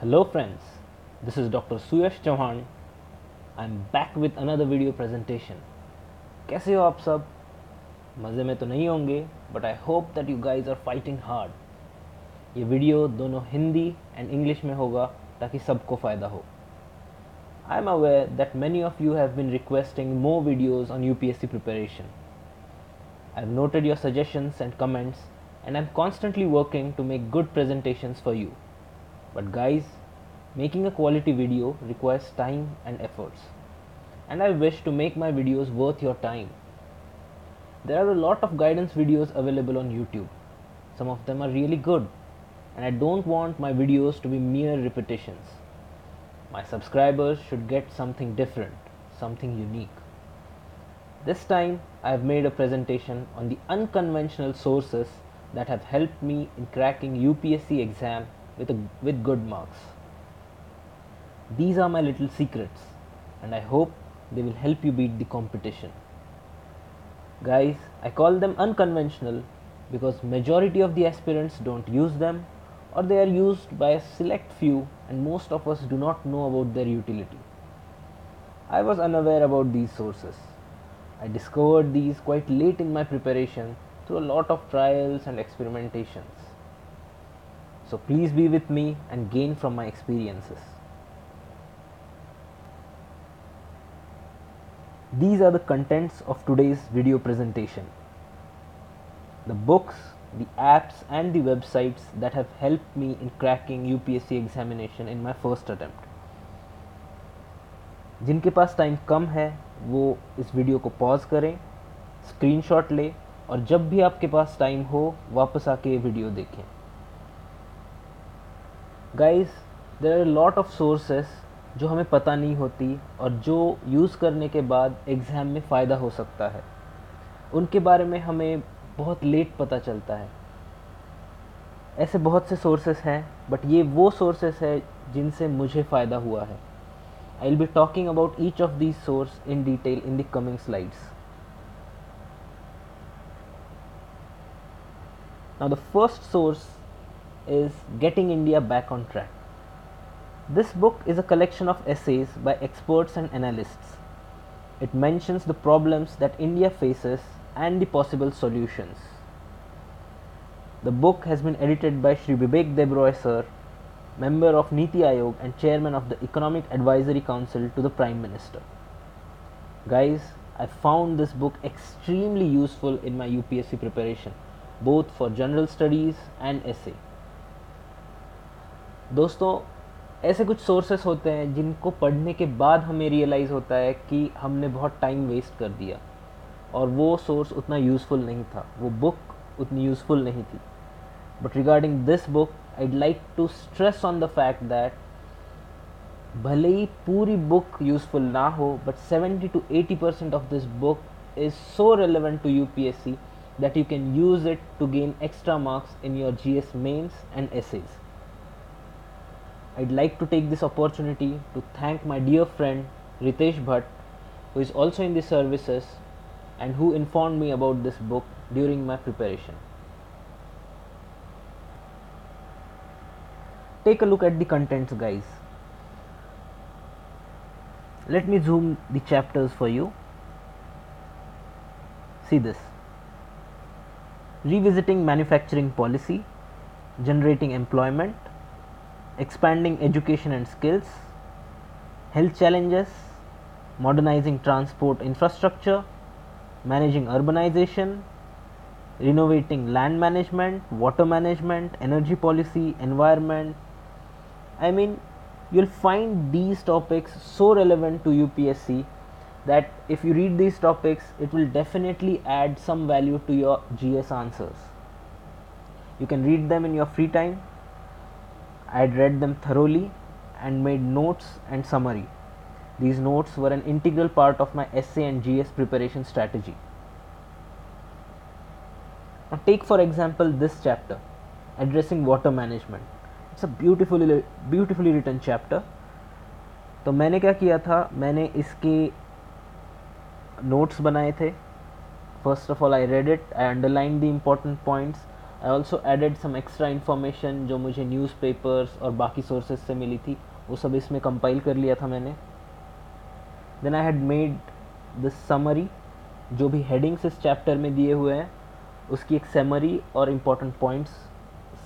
Hello friends, this is Dr. Suyash Chauhan. I'm back with another video presentation. कैसे हो आप सब मज़े में तो नहीं होंगे but I hope that you guys are fighting hard ये वीडियो दोनों हिंदी एंड इंग्लिश में होगा ताकि सबको फ़ायदा हो I am aware that many of you have been requesting more videos on U P S C preparation I have noted your suggestions and comments and I'm constantly working to make good presentations for you. but guys, making a quality video requires time and efforts. And I wish to make my videos worth your time. There are a lot of guidance videos available on YouTube. Some of them are really good and I don't want my videos to be mere repetitions. My subscribers should get something different, something unique. This time I have made a presentation on the unconventional sources that have helped me in cracking UPSC exam with, a, with good marks. These are my little secrets and I hope they will help you beat the competition. Guys, I call them unconventional because majority of the aspirants don't use them or they are used by a select few and most of us do not know about their utility. I was unaware about these sources. I discovered these quite late in my preparation through a lot of trials and experimentations. So please be with me and gain from my experiences. These are the contents of today's video presentation. The books, the apps, and the websites that have helped me in cracking UPSC examination in my first attempt. जिनके पास time कम है वो इस video को pause करें screenshot ले और जब भी आपके पास टाइम हो वापस आके ये वीडियो देखें guys there are lot of sources जो हमें पता नहीं होती और जो यूज़ करने के बाद एग्ज़ाम में फ़ायदा हो सकता है। उनके बारे में हमें बहुत लेट पता चलता है। ऐसे बहुत से सोर्सेस हैं बट ये वो सोर्सेस है जिनसे मुझे फ़ायदा हुआ है। I'll be talking about each of these sources in detail in the coming slides Now, the first source is Getting India Back on Track. This book is a collection of essays by experts and analysts. It mentions the problems that India faces and the possible solutions. The book has been edited by Sri Vivek Debroy sir member of Niti Aayog and chairman of the Economic Advisory Council to the Prime Minister. Guys, I found this book extremely useful in my UPSC preparation, both for general studies and essay. दोस्तों, ऐसे कुछ sources होते हैं जिनको पढ़ने के बाद हमें रियलाइज़ होता है कि हमने बहुत टाइम वेस्ट कर दिया। और वो सोर्स उतना यूज़फुल नहीं था। वो बुक उतनी यूज़फुल नहीं थी। But regarding this book I like to stress on the fact that भले ही पूरी बुक यूज़फुल ना हो but 70 to eighty percent of this book is so relevant to U P S C that you can use it to gain extra marks in your G S mains and essays I'd like to take this opportunity to thank my dear friend Ritesh Bhatt, who is also in the services and who informed me about this book during my preparation. take a look at the contents guys. Let me zoom the chapters for you. See this. Revisiting manufacturing policy generating employment expanding education and skills health challenges modernizing transport infrastructure managing urbanization renovating land management water management energy policy environment I mean, you'll find these topics so relevant to UPSC that if you read these topics, it will definitely add some value to your GS answers. You can read them in your free time. I had read them thoroughly and made notes and summary. These notes were an integral part of my essay and GS preparation strategy. Now, take for example this chapter addressing water management. It's a beautifully beautifully written chapter तो मैंने क्या किया था मैंने इसके notes बनाए थे first of all I read it I underline the important points I also added some extra information जो मुझे न्यूज़पेपर्स और बाकी सोर्सेज से मिली थी वो सब इसमें कंपाइल कर लिया था मैंने। Then I had made this summary जो भी हेडिंग्स इस चैप्टर में दिए हुए हैं उसकी एक समरी और इंपॉर्टेंट पॉइंट्स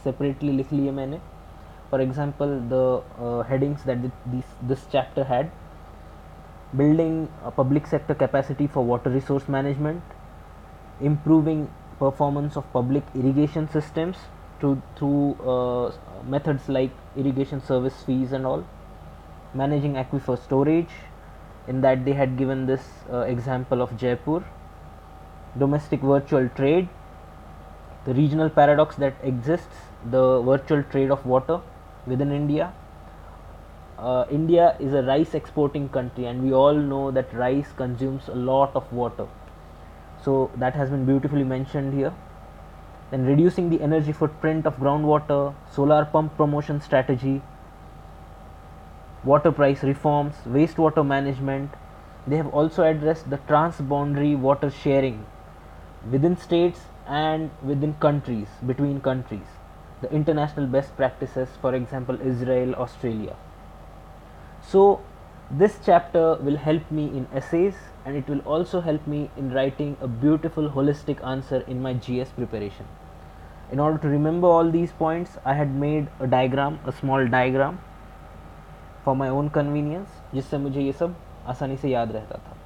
सेपरेटली लिख लिए मैंने। For example the headings that this chapter had a public sector capacity for water resource management, improving performance of public irrigation systems through, through uh, methods like irrigation service fees and all, managing aquifer storage. In that, they had given this uh, example of Jaipur, domestic virtual trade, the regional paradox that exists, the virtual trade of water within India, uh, India is a rice exporting country, and we all know that rice consumes a lot of water. So, that has been beautifully mentioned here. Then, reducing the energy footprint of groundwater, solar pump promotion strategy, water price reforms, wastewater management. They have also addressed the transboundary water sharing within states and within countries, between countries, the international best practices, for example, Israel, Australia. So, this chapter will help me in essays and it will also help me in writing a beautiful holistic answer in my GS preparation. In order to remember all these points, I had made a diagram, a small diagram for my own convenience जिससे मुझे ये सब आसानी से याद रहता था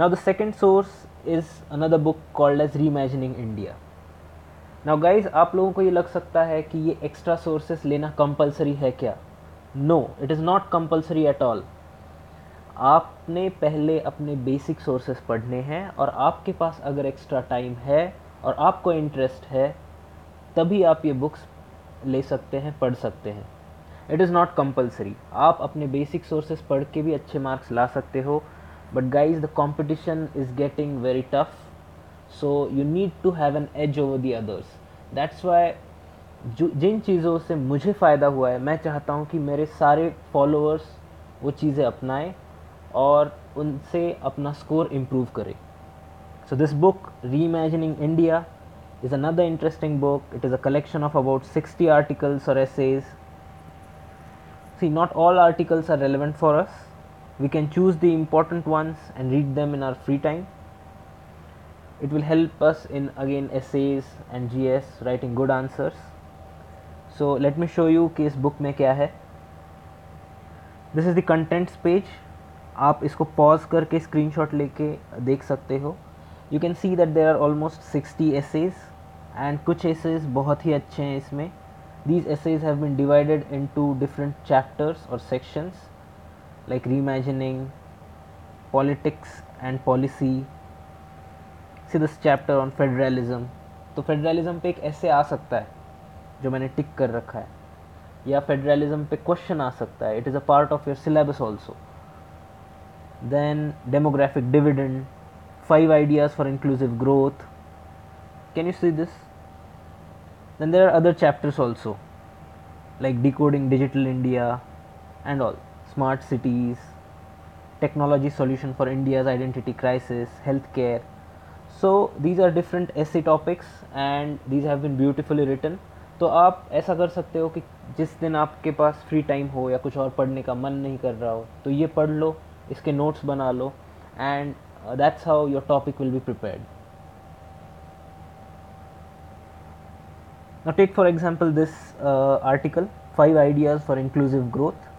Now the second source is another book called as Reimagining India. Now guys आप लोगों को ये लग सकता है कि ये एक्स्ट्रा सोर्सेस लेना कंपलसरी है क्या? No it is not compulsory at all आपने पहले अपने बेसिक सोर्सेस पढ़ने हैं और आपके पास अगर एक्स्ट्रा टाइम है और आपको इंटरेस्ट है, तभी आप ये बुक्स ले सकते हैं, पढ़ सकते हैं. इट इज़ नॉट कंपलसरी आप अपने बेसिक सोर्सेस पढ़ के भी अच्छे मार्क्स ला सकते हो but guys the competition is getting very tough so you need to have an edge over the others that's why जो जिन चीज़ों से मुझे फ़ायदा हुआ है मैं चाहता हूँ कि मेरे सारे फॉलोअर्स वो चीज़ें अपनाएं और उनसे अपना स्कोर इम्प्रूव करें so this book reimagining India is another interesting book. It is a collection of about 60 articles or essays. See, not all articles are relevant for us. We can choose the important ones and read them in our free time It will help us in again essays and GS writing good answers so let me show you कि इस book में क्या है this is the contents page आप इसको pause करके screenshot लेके देख सकते हो you can see that there are almost sixty essays and कुछ एसेज बहुत ही अच्छे हैं इसमें these essays have been divided into different chapters or sections like reimagining politics and policy see this chapter on federalism तो federalism पे एक ऐसे आ सकता है, जो मैंने टिक कर रखा है। या फेडरलिज्म पे क्वेश्चन आ सकता है it is a part of your syllabus also then demographic dividend five ideas for inclusive growth can you see this then there are other chapters also like decoding digital India and all smart cities technology solution for India's identity crisis health care so these are different ऐसे topics and these have been beautifully written तो आप ऐसा कर सकते हो कि जिस दिन आपके पास फ्री टाइम हो या कुछ और पढ़ने का मन नहीं कर रहा हो तो ये पढ़ लो इसके नोट्स बना लो and that's how your topic will be prepared take for example this uh, article five ideas for inclusive growth.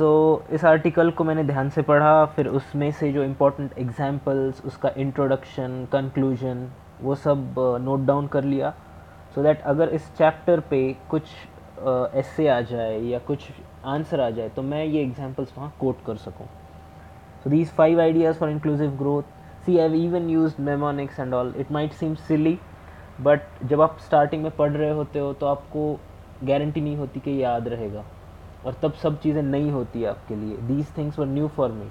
So so, इस आर्टिकल को मैंने ध्यान से पढ़ा फिर उसमें से जो इम्पोर्टेंट एग्जाम्पल्स उसका इंट्रोडक्शन कंक्लूजन वो सब नोट uh, डाउन कर लिया। सो so दैट अगर इस चैप्टर पे कुछ ऐसे uh, आ जाए या कुछ आंसर आ जाए तो मैं ये एग्जाम्पल्स वहाँ कोट कर सकूँ। So these five ideas for inclusive growth see I even use mnemonics and all it might seem silly but जब आप स्टार्टिंग में पढ़ रहे होते हो तो आपको गारंटी नहीं होती कि याद रहेगा। और तब सब चीज़ें नई होती है आपके लिए। These things were new for me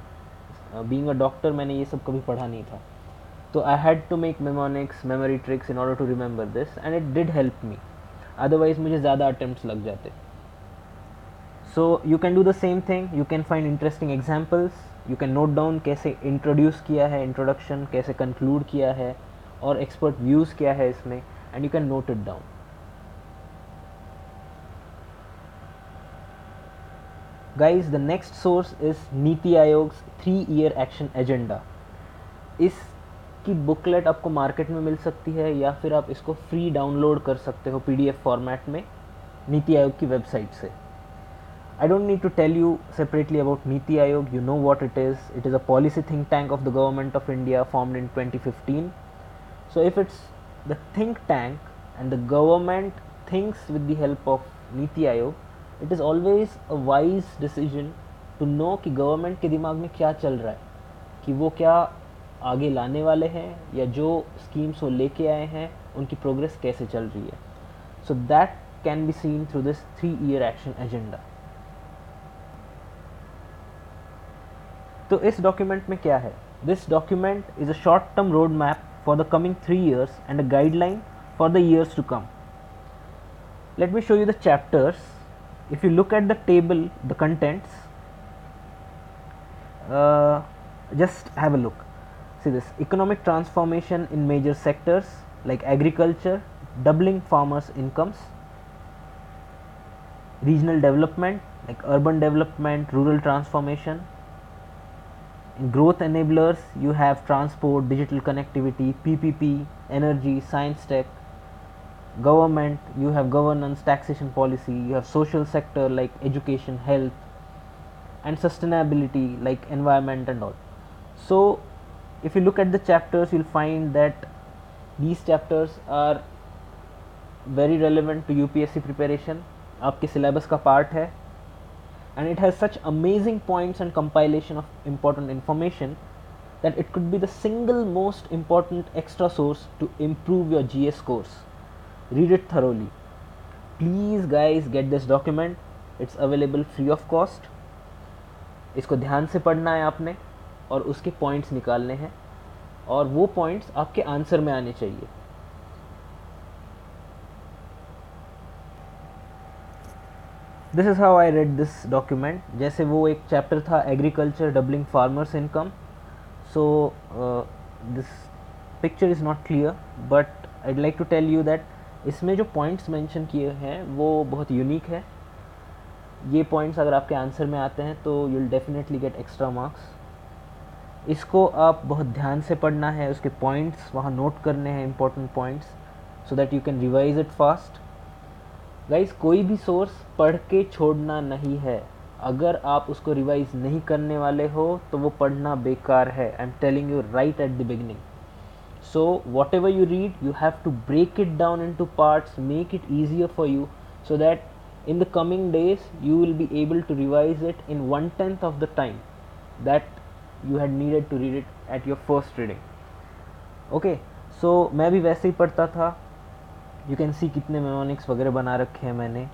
being a doctor मैंने ये सब कभी पढ़ा नहीं था। तो I had to make mnemonics memory tricks in order to remember this and it did help me otherwise मुझे ज़्यादा अटैम्प्ट लग जाते। So you can do the same thing you can find interesting examples you can note down कैसे introduce किया है introduction कैसे conclude किया है, और एक्सपर्ट व्यूज़ क्या है इसमें and you can note it down guys the next source is NITI Aayog three year action agenda इसकी बुकलेट आपको मार्केट में मिल सकती है, या फिर आप इसको फ्री डाउनलोड कर सकते हो पीडीएफ फॉर्मेट में नीति आयोग की वेबसाइट से। I don't need to tell you separately about NITI Aayog you know what it is it is a policy think tank of the government of India form in twenty fifteen so if it's the think tank and the government thinks with the help of NITI Aayog it is always a wise decision to know कि government के दिमाग में क्या चल रहा है, कि वो क्या आगे लाने वाले हैं या जो स्कीम्स वो लेके आए हैं, उनकी प्रोग्रेस कैसे चल रही है। So that can be seen through this three year action agenda तो इस डॉक्यूमेंट में क्या है? This document is a short term road map for the coming three years and a guideline for the years to come let me show you the chapters if you look at the table the contents uh, just have a look. See this economic transformation in major sectors like agriculture doubling farmers incomes regional development like urban development rural transformation. In growth enablers you have transport digital connectivity ppp energy science tech government you have governance taxation policy you have social sector like education health and sustainability like environment and all so if you look at the chapters you'll find that these chapters are very relevant to UPSC preparation आपके syllabus का part है and it has such amazing points and compilation of important information that it could be the single most important extra source to improve your GS scores Read it thoroughly. Please, guys, get this document. It's available free of cost. इसको ध्यान से पढ़ना है आपने और उसके points निकालने हैं। और वो पॉइंट्स आपके आंसर में आने चाहिए। This is how I read this document जैसे वो एक चैप्टर था agriculture doubling farmers income so this picture is not clear but I'd like to tell you that इसमें जो पॉइंट्स मेंशन किए हैं, वो बहुत यूनिक है। ये पॉइंट्स अगर आपके आंसर में आते हैं तो you'll definitely get extra marks इसको आप बहुत ध्यान से पढ़ना है, उसके पॉइंट्स वहाँ नोट करने हैं important points so that you can revise it fast guys कोई भी सोर्स पढ़ के छोड़ना नहीं है। अगर आप उसको रिवाइज नहीं करने वाले हो तो वो पढ़ना बेकार है। I am telling you right at the beginning so whatever you read you have to break it down into parts make it easier for you so that in the coming days you will be able to revise it in one tenth of the time that you had needed to read it at your first reading okay so मैं भी वैसे ही पढ़ता था you can see कितने mnemonics वगैरह बना रखे हैं मैंने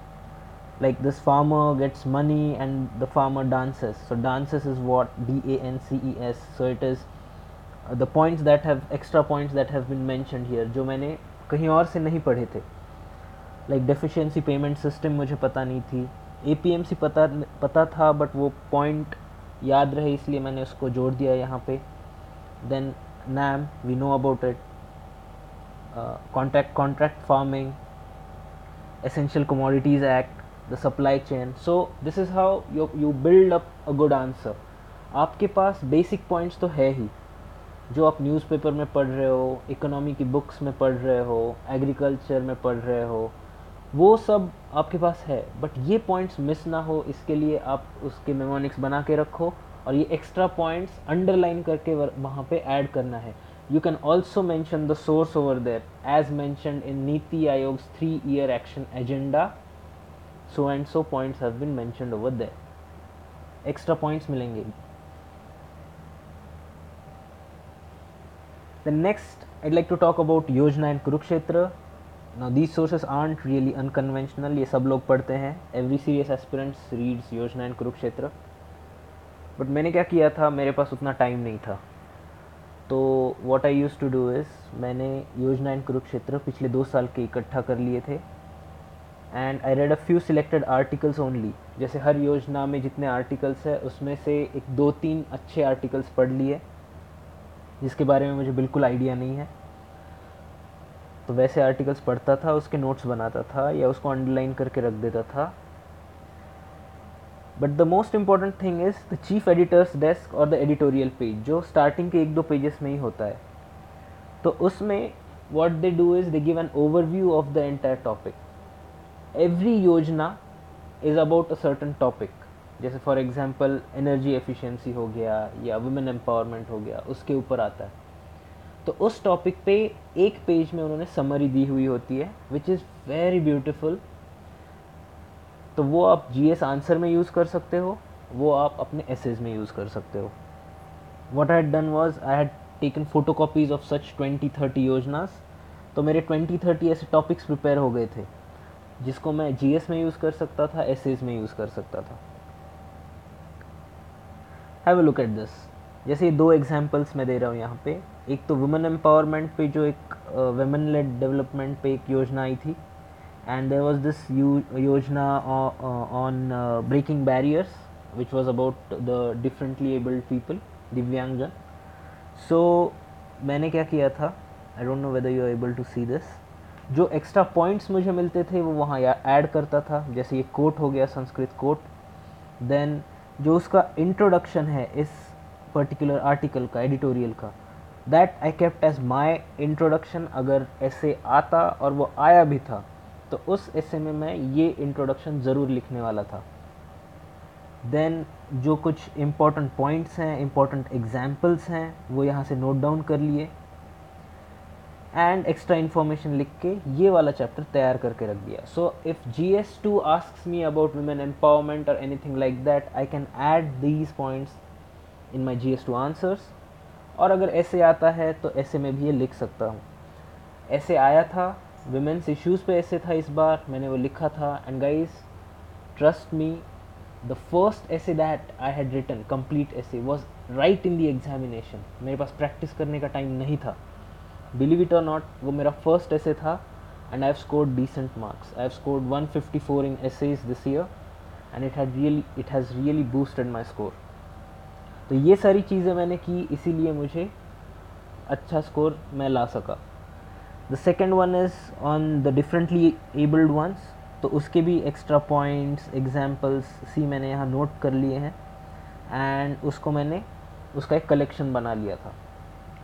like this farmer gets money and the farmer dances so dances is what d a n c e s so it is the points that have extra points that have been mentioned here जो मैंने कहीं और से नहीं पढ़े थे। Like deficiency payment system मुझे पता नहीं थी। APMC पता पता था बट वो पॉइंट याद रहे, इसलिए मैंने उसको जोड़ दिया यहाँ पे। Then name we know about it contract contract farming essential commodities act, the supply chain. So this is how you you build up a good answer. आपके पास बेसिक पॉइंट्स तो है ही जो आप न्यूज़पेपर में पढ़ रहे हो इकोनॉमी की बुक्स में पढ़ रहे हो एग्रीकल्चर में पढ़ रहे हो, वो सब आपके पास है। बट ये पॉइंट्स मिस ना हो, इसके लिए आप उसके मेमोनिक्स बना के रखो और ये एक्स्ट्रा पॉइंट्स अंडरलाइन करके वहाँ पे ऐड करना है। You can also mention the source over there as mention in Niti Aayog three year action agenda so and so points have been mentioned over there extra points मिलेंगे। Then next, I'd like to talk about Yojana and Kurukshetra. Now these sources aren't really unconventional. ये सब लोग पढ़ते हैं Every serious aspirant reads Yojana and Kurukshetra. But मैंने क्या किया था मेरे पास उतना टाइम नहीं था तो what I use to do is मैंने योजना एंड कुरुक्षेत्र पिछले दो साल के इकट्ठा कर लिए थे and I read a few selected articles only जैसे हर योजना में जितने आर्टिकल्स है उसमें से एक दो तीन अच्छे आर्टिकल्स पढ़ लिए जिसके बारे में मुझे बिल्कुल आइडिया नहीं है। तो वैसे आर्टिकल्स पढ़ता था, उसके नोट्स बनाता था, या उसको अंडरलाइन करके रख देता था। But the most important thing is the chief editors desk और द एडिटोरियल पेज जो स्टार्टिंग के एक दो पेजेस में ही होता है। तो उसमें what they do is they give an overview of the entire topic every Yojana is about a certain topic जैसे फॉर एग्ज़ाम्पल एनर्जी एफिशिएंसी हो गया या वुमेन एम्पावरमेंट हो गया, उसके ऊपर आता है। तो उस टॉपिक पे एक पेज में उन्होंने समरी दी हुई होती है विच इज़ वेरी ब्यूटिफुल तो वो आप जी एस आंसर में यूज़ कर सकते हो, वो आप अपने एसेज में यूज़ कर सकते हो। What I done was I had taken photo copies of such twenty thirty Yojanas. तो मेरे ट्वेंटी थर्टी ऐसे टॉपिक्स प्रिपेयर हो गए थे, जिसको मैं जी एस में यूज़ कर सकता था एसेज में यूज़ कर सकता था। Have a look at this जैसे दो एग्जांपल्स मैं दे रहा हूँ यहाँ पे। एक तो वुमेन एम्पावरमेंट पे जो एक वुमेन लेड डेवलपमेंट पे एक योजना आई थी। And there was this on uh, breaking barriers which was about the differently abled people divyangjan so मैंने क्या किया था? I don't know whether you are able to see this जो एक्स्ट्रा पॉइंट्स मुझे मिलते थे वो वहाँ ऐड करता था। जैसे ये कोट हो गया संस्कृत कोट देन जो उसका इंट्रोडक्शन है इस पर्टिकुलर आर्टिकल का एडिटोरियल का that I kept as my introduction अगर ऐसे आता और वो आया भी था तो उस ऐसे में मैं ये इंट्रोडक्शन ज़रूर लिखने वाला था। देन जो कुछ इम्पोर्टेंट पॉइंट्स हैं इम्पोर्टेंट एग्जाम्पल्स हैं, वो यहाँ से नोट डाउन कर लिए। एंड एक्स्ट्रा इन्फॉर्मेशन लिख के ये वाला चैप्टर तैयार करके रख दिया। So if G S two ask me about women empowerment और anything like that I can add these points in my G S two answers और अगर ऐसे आता है तो ऐसे में भी ये लिख सकता हूँ। ऐसे आया था वुमेंस इश्यूज़ पे ऐसे था इस बार, मैंने वो लिखा था। And guys trust me the first essay that I had written complete essay was right in the examination मेरे पास प्रैक्टिस करने का टाइम नहीं था। बिलीव इट और नॉट वो मेरा फ़र्स्ट ऐसे था and I have scored decent marks I have scored 154 in essays this year and it had really it has really boosted my score तो ये सारी चीज़ें मैंने की, इसीलिए मुझे अच्छा स्कोर मैं ला सका। The second one is on the differently abled ones तो उसके भी एक्स्ट्रा पॉइंट्स एग्जाम्पल्स सी मैंने यहाँ नोट कर लिए हैं एंड उसको मैंने, उसका एक कलेक्शन बना लिया था।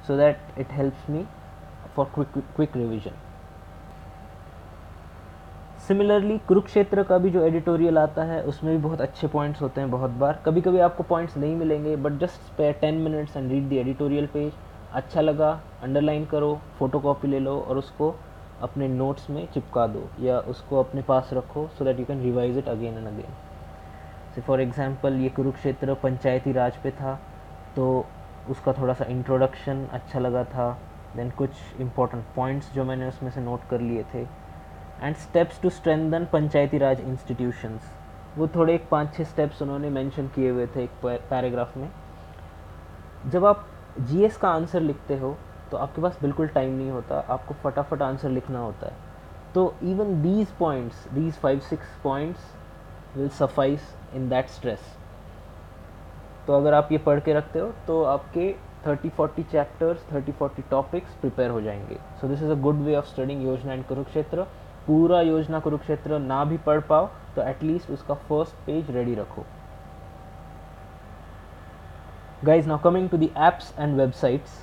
So that it helps me for quick quick revision similarly Kurukshetra का भी जो एडिटोरियल आता है, उसमें भी बहुत अच्छे पॉइंट्स होते हैं बहुत बार। कभी कभी आपको पॉइंट्स नहीं मिलेंगे but just spare ten minutes and read the editorial page अच्छा लगा अंडरलाइन करो फ़ोटो कॉपी ले लो और उसको अपने नोट्स में चिपका दो या उसको अपने पास रखो so that you can revise it again and again से फॉर एग्ज़ाम्पल ये कुरुक्षेत्र पंचायती राज पे था तो उसका थोड़ा सा इंट्रोडक्शन अच्छा लगा था। देन कुछ इंपॉर्टेंट पॉइंट्स जो मैंने उसमें से नोट कर लिए थे and steps to strengthen Panchayati Raj institutions वो थोड़े एक पाँच छः स्टेप्स उन्होंने मेंशन किए हुए थे एक पैराग्राफ में. जब आप जीएस का आंसर लिखते हो तो आपके पास बिल्कुल टाइम नहीं होता, आपको फटाफट आंसर लिखना होता है. तो even these points these five six points will suffice in that stress तो अगर आप ये पढ़ के रखते हो तो आपके 30-40 चैप्टर्स 30-40 टॉपिक्स प्रिपेयर हो जाएँगे so this is a good way of studying Yojana and Kurukshetra पूरा योजना कुरुक्षेत्र ना भी पढ़ पाओ तो एटलीस्ट उसका फ़र्स्ट पेज रेडी रखो guys now coming to the apps and websites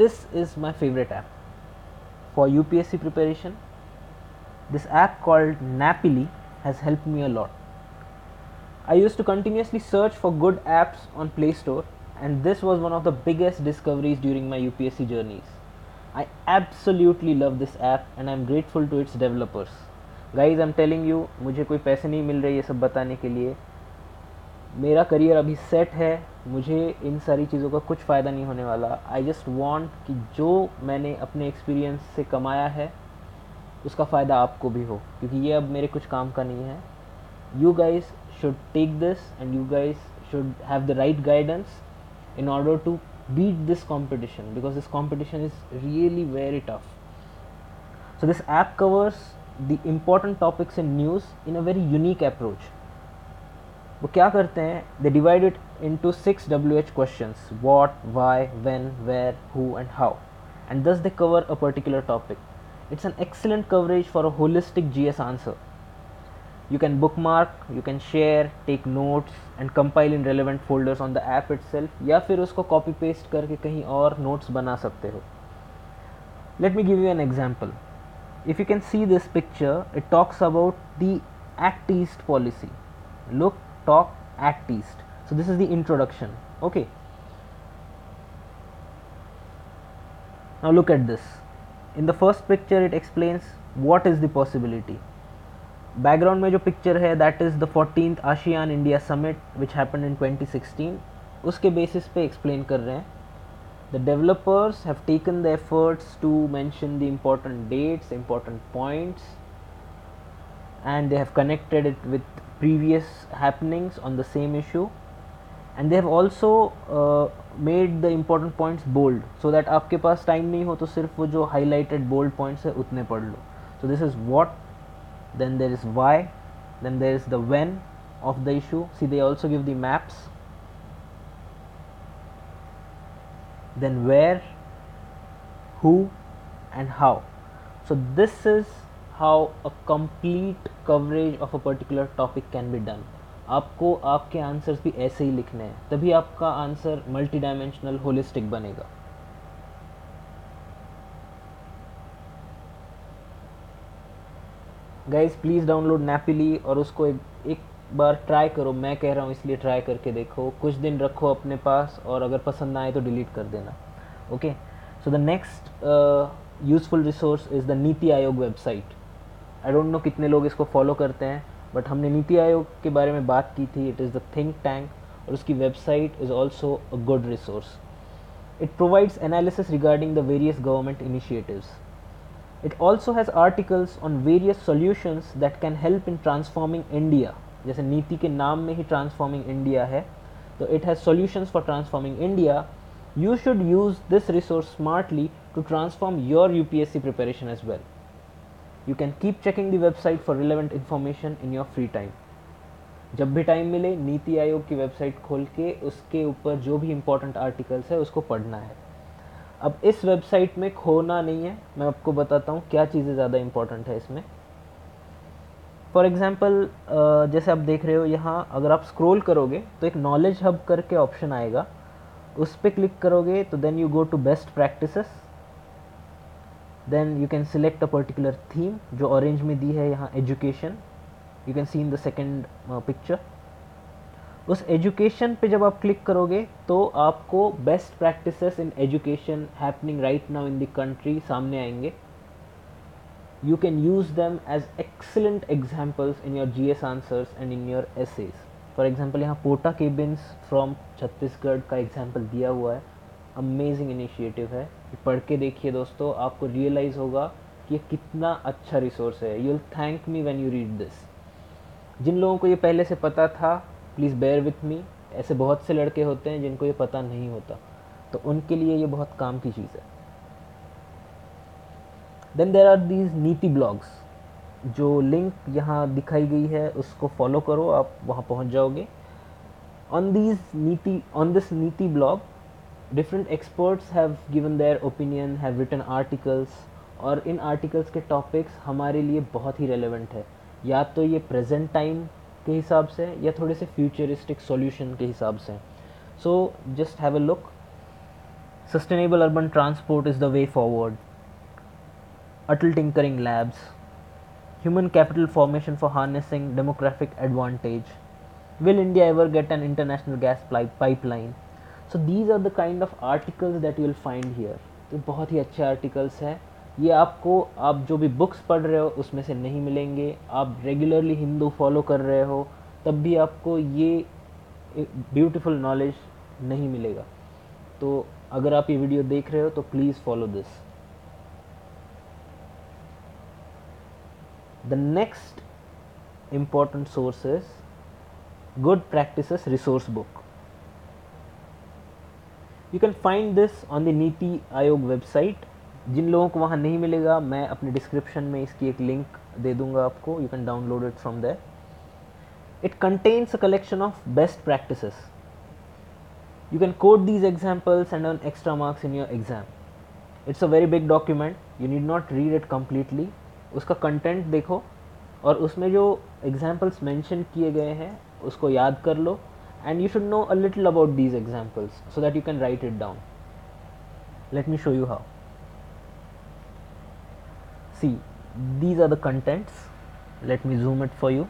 this is my favorite app for UPSC preparation this app called Napily has helped me a lot I used to continuously search for good apps on Play Store and this was one of the biggest discoveries during my UPSC journeys I absolutely love this app and I'm grateful to its developers guys I'm telling you मुझे कोई पैसे नहीं मिल रहे ये सब बताने के लिए मेरा करियर अभी सेट है मुझे इन सारी चीज़ों का कुछ फ़ायदा नहीं होने वाला आई जस्ट वॉन्ट कि जो मैंने अपने एक्सपीरियंस से कमाया है उसका फ़ायदा आपको भी हो क्योंकि ये अब मेरे कुछ काम का नहीं है you guys Should take this and you guys should have the right guidance in order to beat this competition because this competition is really very tough So this app covers the important topics in news in a very unique approach. वो क्या करते हैं they divide it into six W H question what why when where who and how and thus they cover a particular topic it's an excellent coverage for a holistic G S answer you can bookmark you can share take notes and compile in relevant folders on the app itself या फिर उसको copy paste करके कहीं और notes बना सकते हो let me give you an example if you can see this picture it talks about the act east policy look talk act east so this is the introduction okay now look at this in the first picture it explains what is the possibility Background में जो picture है that is the fourteen ASEAN India summit which happen in 2016 उसके basis पे explain कर रहे हैं। The developers have taken the efforts to mention the important dates important points and they have connected it with previous happenings on the same issue and they have also made the important points bold so that आपके पास time नहीं हो तो सिर्फ़ वो जो highlighted bold points है, उतने पढ़ लो। So this is what then there is why then there is the when of the issue see they also give the maps then where who and how so this is how a complete coverage of a particular topic can be done आपको आपके answers भी ऐसे ही लिखने हैं तभी आपका answer multi dimensional holistic बनेगा guys please download नैपिली और उसको एक, एक बार ट्राई करो। मैं कह रहा हूँ इसलिए ट्राई करके देखो। कुछ दिन रखो अपने पास और अगर पसंद ना आए तो डिलीट कर देना। Okay so the next useful resource is the Niti Aayog website I don't no कितने लोग इसको फॉलो करते हैं बट हमने नीति आयोग के बारे में बात की थी। It is the think tank और उसकी website is also a good resource it provides analysis regarding the various government initiatives it also has articles on various solutions that can help in transforming India जैसे नीति के नाम में ही transforming India है तो it has solution for transforming India you should use this resource smartly to transform your U P S C preparation as well you can keep checking the website for relevant information in your free time जब भी time मिले, नीति आयोग की website खोल के उसके ऊपर जो भी इंपॉर्टेंट आर्टिकल्स है, उसको पढ़ना है। अब इस वेबसाइट में खोना नहीं है। मैं आपको बताता हूँ क्या चीज़ें ज़्यादा इम्पोर्टेंट है इसमें। फॉर एग्ज़ाम्पल जैसे आप देख रहे हो यहाँ, अगर आप स्क्रोल करोगे तो एक नॉलेज हब करके ऑप्शन आएगा। उस पर क्लिक करोगे तो then you go to best practice then you can select a particular theme जो ऑरेंज में दी है यहाँ education you can see in the second picture उस एजुकेशन पे जब आप क्लिक करोगे तो आपको best practices in education happening right now in the country सामने आएँगे। You can use them as excellent examples in your G S answers and in your essays for example यहाँ पोटा केबिन्स फ्रॉम छत्तीसगढ़ का example दिया हुआ है। Amazing initiative है। पढ़ के देखिए दोस्तों, आपको रियलाइज़ होगा कि ये कितना अच्छा रिसोर्स है। You will thank me when you read this जिन लोगों को ये पहले से पता था प्लीज़ बेयर विथ मी ऐसे बहुत से लड़के होते हैं जिनको ये पता नहीं होता। तो उनके लिए ये बहुत काम की चीज़ है। Then there are these Niti blogs जो लिंक यहाँ दिखाई गई है, उसको फॉलो करो, आप वहाँ पहुँच जाओगे। On these Niti on this Niti blog different experts have given their opinion have written articles और इन आर्टिकल्स के टॉपिक्स हमारे लिए बहुत ही रेलिवेंट है। या तो ये प्रेजेंट टाइम के हिसाब से या थोड़े से फ्यूचरिस्टिक सॉल्यूशन के हिसाब से। So just have a look sustainable urban transport is the way forward Atal tinkering labs human capital formation for harnessing demographic advantage will India ever get an international gas pipeline so these are the kind of articles that you will find here तो बहुत ही अच्छे articles हैं। ये आपको, आप जो भी बुक्स पढ़ रहे हो, उसमें से नहीं मिलेंगे। आप रेगुलरली हिंदू फॉलो कर रहे हो, तब भी आपको ये ब्यूटीफुल नॉलेज नहीं मिलेगा। तो अगर आप ये वीडियो देख रहे हो तो please follow this the next source is good practices resource book. You can find this on the niti ayog website. जिन लोगों को वहाँ नहीं मिलेगा, मैं अपने डिस्क्रिप्शन में इसकी एक लिंक दे दूँगा आपको। You can download it from the it contains a collection of best practice you can code these examples and on extra marks in your exam it's a very big document you need not read it completely उसका content देखो और उसमें जो examples mention किए गए हैं, उसको याद कर लो। And you should know a little about these examples so that you can write it down let me show you how see, these are the contents. Let me zoom it for you.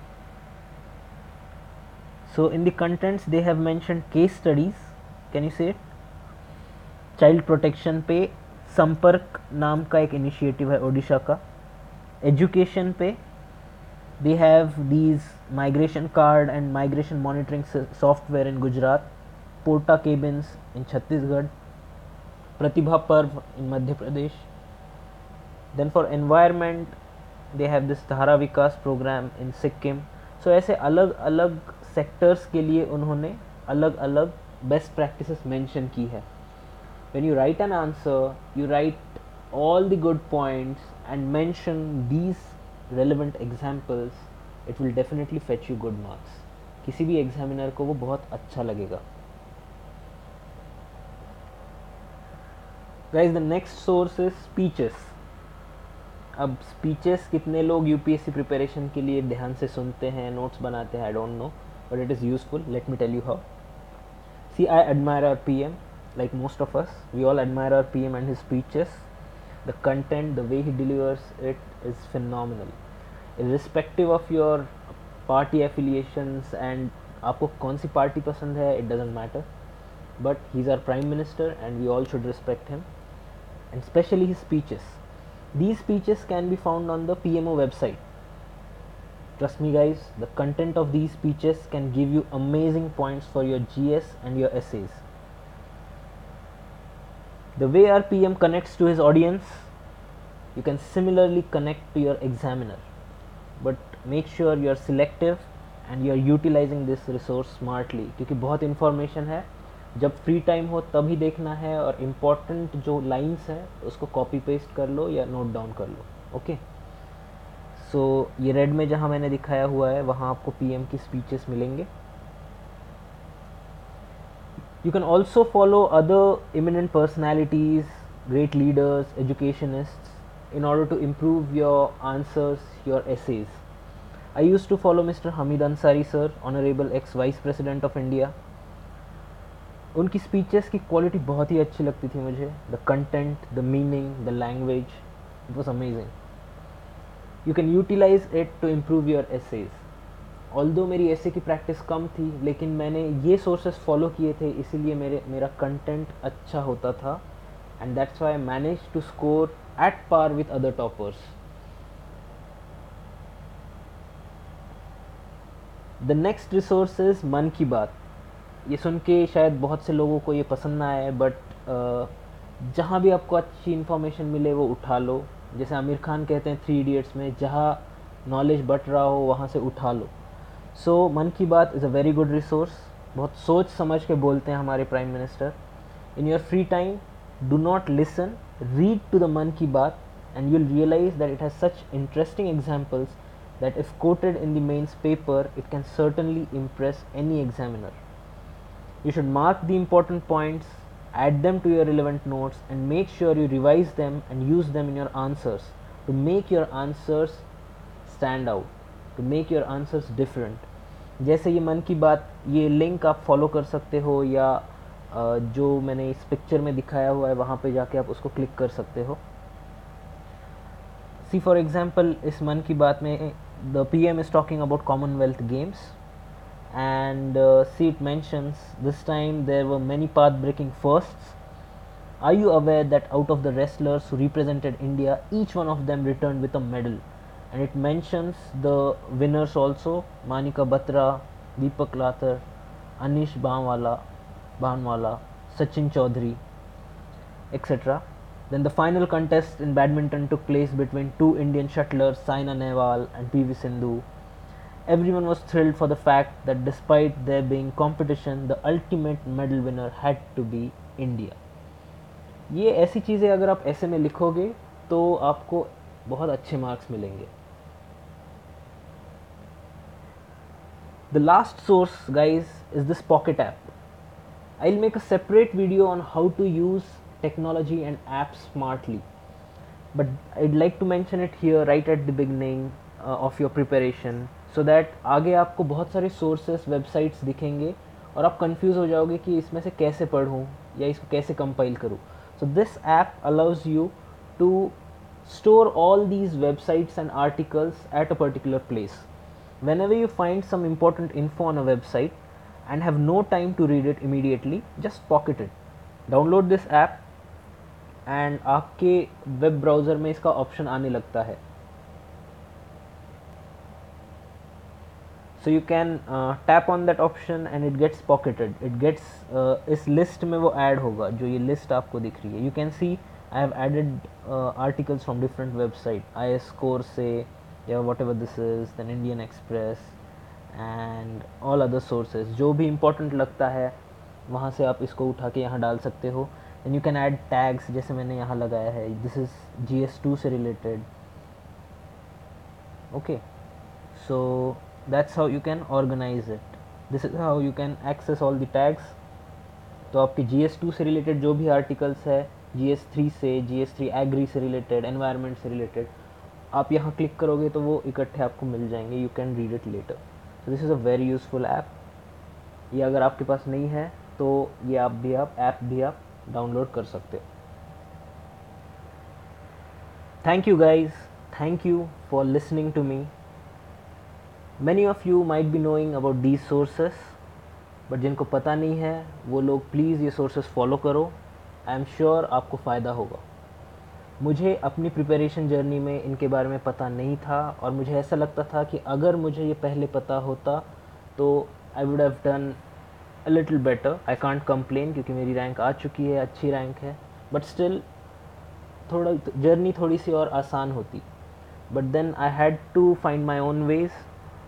So, in the contents, they have mentioned case studies. Can you see it? Child protection पे संपर्क नाम का एक initiative है ओडिशा का education पे they have these migration card and migration monitoring software in Gujarat porta cabins in Chhattisgarh Pratibha Parv in Madhya Pradesh then for environment they have this Dhara Vikas programme इन सिक्किम सो ऐसे अलग अलग sectors के लिए उन्होंने अलग अलग best practice mention की है। When you write an answer you write all the good points and mention these relevant examples it will definitely fetch you good marks किसी भी एग्जामिनर को वो बहुत अच्छा लगेगा। Guys the next source is speeches अब स्पीचेस कितने लोग यूपीएससी प्रिपरेशन के लिए ध्यान से सुनते हैं नोट्स बनाते हैं I don't know but it is useful let me tell you how see I admire our PM like most of us. We all admire our pm and his speeches. The content, the way he delivers it is phenomenal. Irrespective of your party affiliations and आपको कौन सी party पसंद है it doesn't matter but he is our prime minister and we all should respect him and specially his speeches these speeches can be found on the PMO website. Trust me, guys, the content of these speeches can give you amazing points for your GS and your essays. The way our PM connects to his audience, you can similarly connect to your examiner. But make sure you are selective and you are utilizing this resource smartly क्योंकि बहुत information है जब free time हो तभी देखना है और important जो लाइंस है, उसको कॉपी पेस्ट कर लो या नोट डाउन कर लो ओके सो ये रेड में जहाँ मैंने दिखाया हुआ है, वहाँ आपको पीएम की स्पीचेस मिलेंगे। You can also follow other eminent personalities great leaders educationist in order to improve your answers your essays I use to follow mister Hamid Ansari sir honourable ex vice president of India उनकी speeches की quality बहुत ही अच्छी लगती थी मुझे। The content the meaning the language it was amazing you can utilise it to improve your essays although मेरी ऐसे की प्रैक्टिस कम थी, लेकिन मैंने ये सोर्सेस फॉलो किए थे, इसीलिए मेरे, मेरा कंटेंट अच्छा होता था। And that's why manage to score at par with other toppers the next resource is Mann Ki Baat ये सुन के शायद बहुत से लोगों को ये पसंद ना आए बट जहाँ भी आपको अच्छी इन्फॉर्मेशन मिले वो उठा लो। जैसे आमिर खान कहते हैं थ्री इडियट्स में जहाँ नॉलेज बट रहा हो वहाँ से उठा लो। सो so, Mann Ki Baat is a very good resource बहुत सोच समझ के बोलते हैं हमारे prime minister in your free time do not listen read to the Mann Ki Baat and you'll realize that it has such interesting examples that if quoted in the mains paper it can certainly impress any examiner you should mark the important points add them to your relevant notes and make sure you revise them and use them in your answers to make your answers stand out to make your answers different जैसे ये मन की बात ये link आप follow कर सकते हो या जो मैंने इस पिक्चर में दिखाया हुआ है वहाँ पे जाके आप उसको क्लिक कर सकते हो सी फॉर एग्ज़ाम्पल इस मन की बात में the P M is talking about Commonwealth Games and uh, see it mentions this time there were many path breaking firsts are you aware that out of the wrestlers who represented india each one of them returned with a medal and it mentions the winners also Manika Batra, Deepak Lathar, Anish Banwala, Banwala, Sachin Chaudhary, etc. Then the final contest in badminton took place between two Indian shuttlers Saina Nehwal and PV Sindhu Everyone was thrilled for the fact that despite there being competition, the ultimate medal winner had to be India. ये ऐसी चीज़ें अगर आप ऐसे में लिखोगे तो आपको बहुत अच्छे मार्क्स मिलेंगे the last source guys is this pocket app I will make a separate video on how to use technology and app smartly but I'd like to mention it here right at the beginning of your preparation so that आगे आपको बहुत सारे sources websites दिखेंगे और आप confuse हो जाओगे कि इसमें से कैसे पढ़ूँ या इसको कैसे कंपाइल करूँ। So this app allows you to store all these websites and articles at a particular place whenever you find some important info on a website and have no time to read it immediately just pocket it download this app and आपके web browser में इसका option आने लगता है। So you can tap on that option and it gets pocketed it gets इस list में वो add होगा, जो ये लिस्ट आपको दिख रही है। You can see I have added articles from different website I S core से, या whatever this is then Indian Express and all other sources जो भी इम्पोर्टेंट लगता है, वहाँ से आप इसको उठा के यहाँ डाल सकते हो। And you can add tags जैसे मैंने यहाँ लगाया है। This is G S two से related okay so that's how you can organize it. This is how you can access all the tags. तो आपके जी एस टू से related जो भी आर्टिकल्स है जी एस थ्री से G S three agri से related environment से related आप यहाँ क्लिक करोगे तो वो इकट्ठे आपको मिल जाएँगे. You can read it later so this is a very useful app ये अगर आपके पास नहीं है तो ये आप भी आप ऐप भी आप डाउनलोड कर सकते हो. Thank you guys thank you for listening to me many of you might be knowing about these sources but जिनको पता नहीं है, वो लोग प्लीज़ ये सोर्सेस फॉलो करो। आई एम श्योर आपको फ़ायदा होगा। मुझे अपनी प्रिपरेशन जर्नी में इनके बारे में पता नहीं था, और मुझे ऐसा लगता था कि अगर मुझे ये पहले पता होता तो I would have done a little better I can't complain क्योंकि मेरी रैंक आ चुकी है, अच्छी रैंक है। बट स्टिल थोड़ा जर्नी थोड़ी सी और आसान होती। But then I had to find my own ways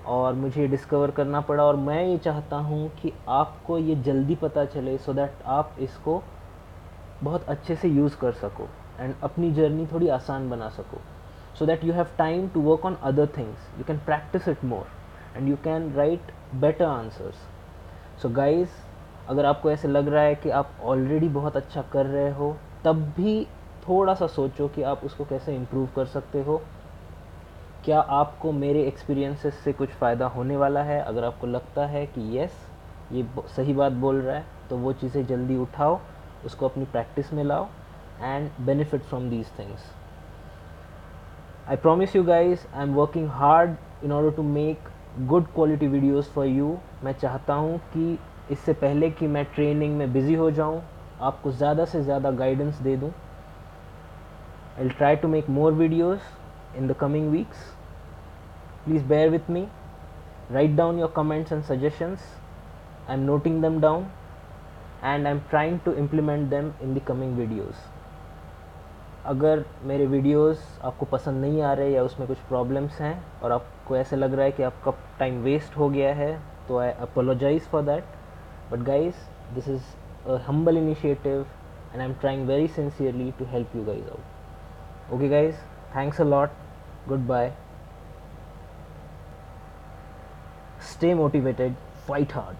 और मुझे डिस्कवर करना पड़ा और मैं ये चाहता हूँ कि आपको ये जल्दी पता चले सो so दैट आप इसको बहुत अच्छे से यूज़ कर सको एंड अपनी जर्नी थोड़ी आसान बना सको so that you have time to work on other things you can practice it more and you can write better answers so guys अगर आपको ऐसे लग रहा है कि आप ऑलरेडी बहुत अच्छा कर रहे हो, तब भी थोड़ा सा सोचो कि आप उसको कैसे इम्प्रूव कर सकते हो। क्या आपको मेरे एक्सपीरियंसेस से कुछ फ़ायदा होने वाला है? अगर आपको लगता है कि यस ये सही बात बोल रहा है तो वो चीज़ें जल्दी उठाओ, उसको अपनी प्रैक्टिस में लाओ and benefit from these things I promise you guys I am working hard in order to make good quality videos for you मैं चाहता हूँ कि इससे पहले कि मैं ट्रेनिंग में बिज़ी हो जाऊँ, आपको ज़्यादा से ज़्यादा गाइडेंस दे दूँ. I try to make more videos in the coming weeks. Please bear with me write down your comments and suggestions I am noting them down and I am trying to implement them in the coming videos अगर मेरे videos आपको पसंद नहीं आ रहे या उसमें कुछ problems हैं और आपको ऐसे लग रहा है कि आपका टाइम वेस्ट हो गया है तो I apologise for that but guys this is a humble initiative and I am trying very sincerely to help you guys out okay guys thanks a lot goodbye Stay motivated. Fight hard.